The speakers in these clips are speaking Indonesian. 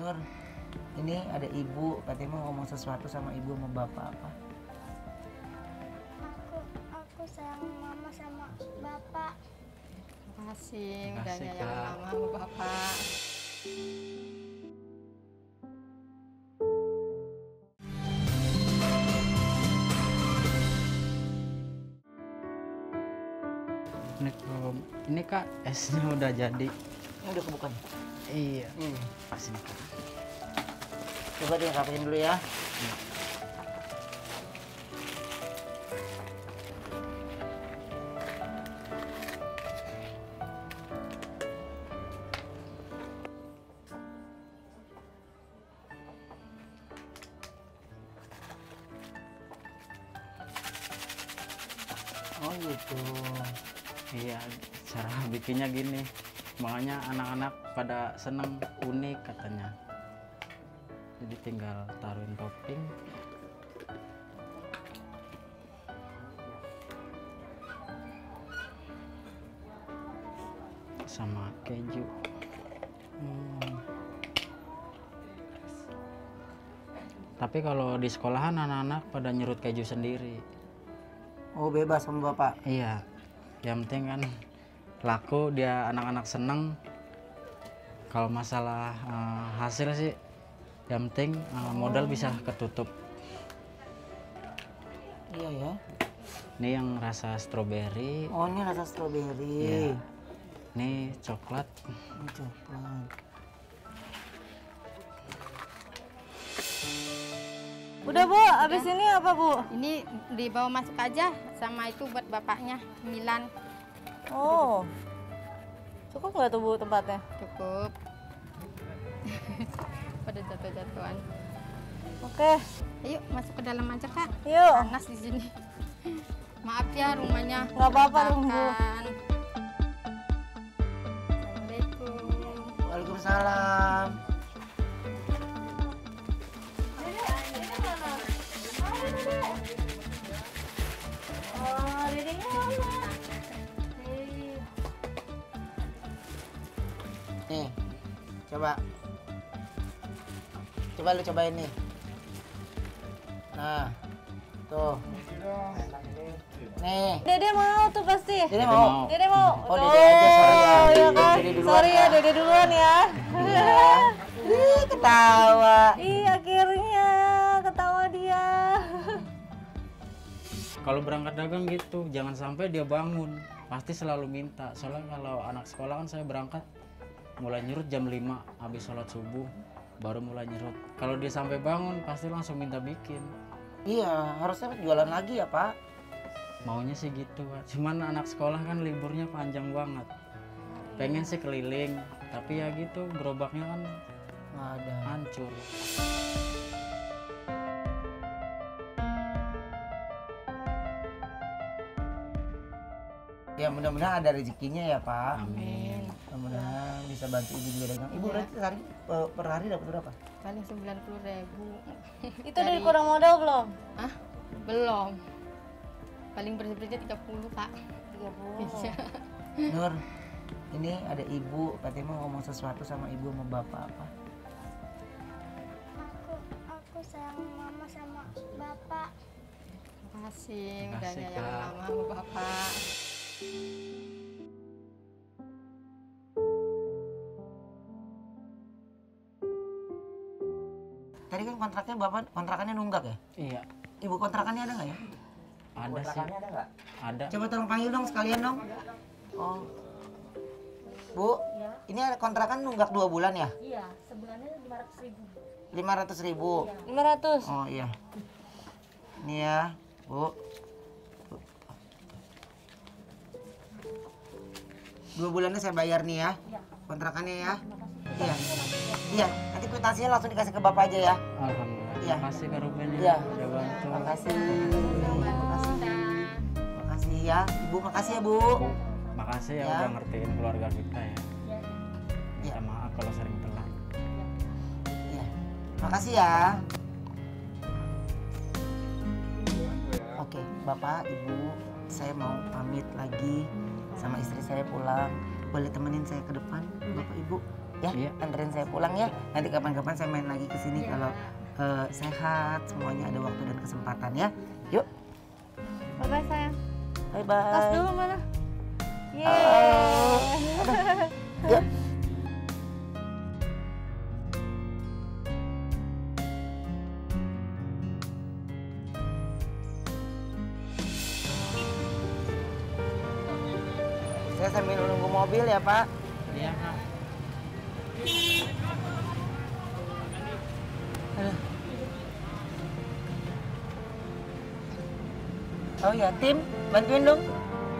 Nur, ini ada ibu, katanya mau ngomong sesuatu sama ibu sama bapak apa? Aku aku sayang mama sama bapak. Makasih Makasih, udah nyayang mama sama bapak. Ini kak esnya udah jadi. Ini udah kebuka nih. Iya. Hmm. Pas ini kak. Coba rapiin dulu ya. Oh gitu. Iya, cara bikinnya gini. Makanya anak-anak pada seneng unik katanya. Jadi tinggal taruhin topping. Sama keju. Hmm. Tapi kalau di sekolahan anak-anak pada nyurut keju sendiri. Oh bebas sama bapak. Iya, yang penting kan laku dia anak-anak seneng. Kalau masalah eh, hasil sih, yang penting eh, modal bisa ketutup. Iya ya. Ini yang rasa stroberi, Oh ini rasa stroberi. Iya. ini coklat. Ini coklat. Udah bu, abis ini apa bu? Ini dibawa masuk aja sama itu buat bapaknya Milan Oh, cukup nggak tuh bu tempatnya? cukup. Pada jatuh-jatuhan. Oke, Ayo masuk ke dalam aja kak. yuk. Panas di sini. Maaf ya rumahnya. Nggak apa-apa berantakan. Assalamualaikum. Waalaikumsalam. Coba. Coba lu cobain nih. Nah, tuh. Nih, Dede mau tuh pasti. jadi Dede mau. Dede mau. Oh, Dede aja, sorry ya. Oh, iya kan? Dede duluan Sorry ya. Dede duluan ya. Iya. Ih, ketawa. Ih, akhirnya ketawa dia. Kalau berangkat dagang gitu, jangan sampai dia bangun. Pasti selalu minta. Soalnya kalau anak sekolah kan saya berangkat mulai nyurut jam 5 habis sholat subuh baru mulai nyurut. Kalau dia sampai bangun pasti langsung minta bikin. Iya, harusnya jualan lagi ya, Pak. Maunya sih gitu, Pak. Cuman anak sekolah kan liburnya panjang banget. Pengen sih keliling, tapi ya gitu gerobaknya kan Nggak ada. hancur. Ya mudah-mudahan ada rezekinya ya, Pak. Amin. Mudah-mudahan bisa bantu ibu juga dagang. Ibu berarti hari eh, per hari dapat berapa? Paling sembilan puluh ribu. Itu dari kurang modal belum? Ah belum. Paling bersih-bersih tiga puluh kak. 30. Iya. Nur, ini ada ibu, katanya mau ngomong sesuatu sama ibu sama bapak apa? Aku aku sayang mama sama bapak. Makasih udah Makasih, nyayang mama sama bapak. Tadi kan kontraknya bapak kontrakannya nunggak ya? Iya, Ibu kontrakannya ada nggak ya? ada sih. ada nggak? Ada. Coba tolong panggil dong sekalian dong. Oh, Bu, ini ada kontrakan nunggak dua bulan ya? Iya, sebulannya 500 ribu. Lima ratus ribu. 500. Oh iya. Ini ya, Bu. Dua bulannya saya bayar nih ya. Kontrakannya ya. Iya. Iya, nanti kwitansinya langsung dikasih ke Bapak aja ya. Alhamdulillah. Iya. Makasih Kak Ruben ya. Iya. Udah bantu. Makasih. Makasih. Makasih ya. Ibu makasih ya, Bu. Bu, makasih ya, Ya. udah ngertiin keluarga kita ya. Ya. Minta maaf kalau sering telat. Iya. Makasih ya. Oke, Bapak, Ibu, saya mau pamit lagi sama istri saya pulang. Boleh temenin saya ke depan, Bapak Ibu? Ya, Iya. anterin saya pulang ya. Nanti kapan-kapan saya main lagi ke sini kalau eh, sehat, semuanya ada waktu dan kesempatan ya. Yuk, Bye bye sayang. bye bye. Tas dulu mana? Oh. Yeay. Yuk. Saya sambil nunggu mobil ya Pak. Iya kak. Oh ya, tim, bantuin dong.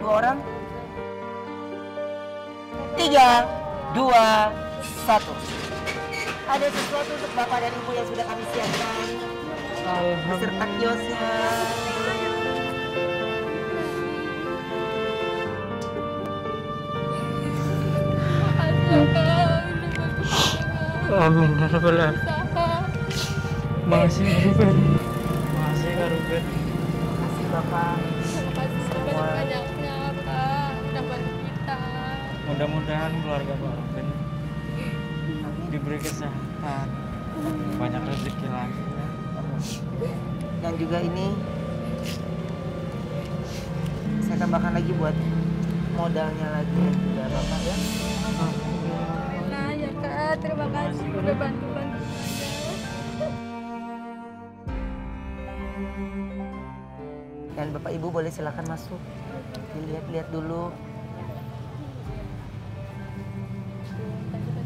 Dua orang. Tiga, dua, satu. Ada sesuatu untuk Bapak dan Ibu yang sudah kami siapkan. Beserta kiosnya. Amin ya rabbal alamin. Makasih Kak Ruben. Makasih Kak Ruben. Kasih Bapak. Terima kasih sebanyak-banyaknya Pak. Udah bantu kita. Mudah-mudahan keluarga Pak Ruben diberi kesehatan, banyak rezeki lagi. ya. Dan juga ini saya tambahkan lagi buat modalnya lagi ya juga Bapak ya. Terima kasih udah bantu-bantu saya. Dan Bapak Ibu boleh silakan masuk. Dilihat-lihat dulu.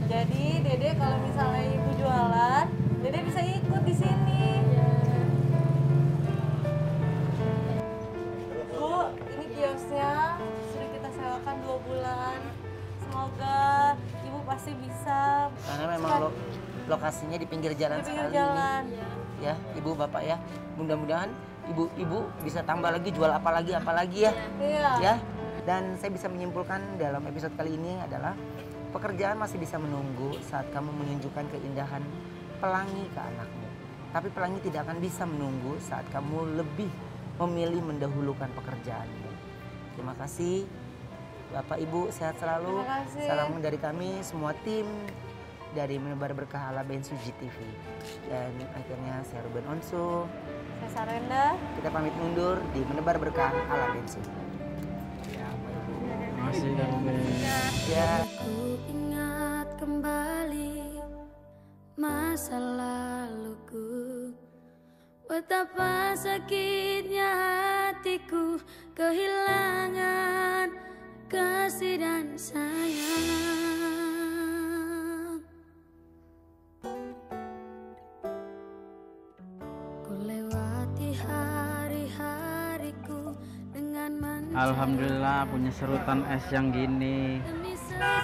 Jadi Dede kalau misalnya ibu jualan, Dede bisa ikut di sini. Lokasinya di pinggir jalan di pinggir sekali jalan. ini. Ya, Ibu Bapak ya. Mudah-mudahan ibu-ibu bisa tambah lagi jual apa lagi apa lagi ya. Iya. Ya. Dan saya bisa menyimpulkan dalam episode kali ini adalah pekerjaan masih bisa menunggu saat kamu menunjukkan keindahan pelangi ke anakmu. Tapi pelangi tidak akan bisa menunggu saat kamu lebih memilih mendahulukan pekerjaanmu. Terima kasih. Bapak Ibu sehat selalu. Salam dari kami semua tim dari Menebar Berkah ala Bensuji TV. Dan akhirnya saya Ruben Onsu. Saya Sarenda. Kita pamit mundur di Menebar Berkah ala Bensu. Makasih Kak Ruben. Ya. Ku ingat kembali masa laluku Betapa sakitnya hatiku kehilangan kasih dan sayang Alhamdulillah punya serutan es yang gini.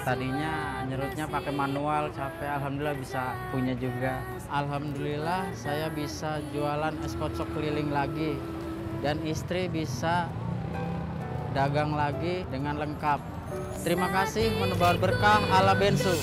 Tadinya nyerutnya pakai manual capek, alhamdulillah bisa punya juga. Alhamdulillah saya bisa jualan es kocok keliling lagi dan istri bisa dagang lagi dengan lengkap. Terima kasih menebar berkah ala Bensu.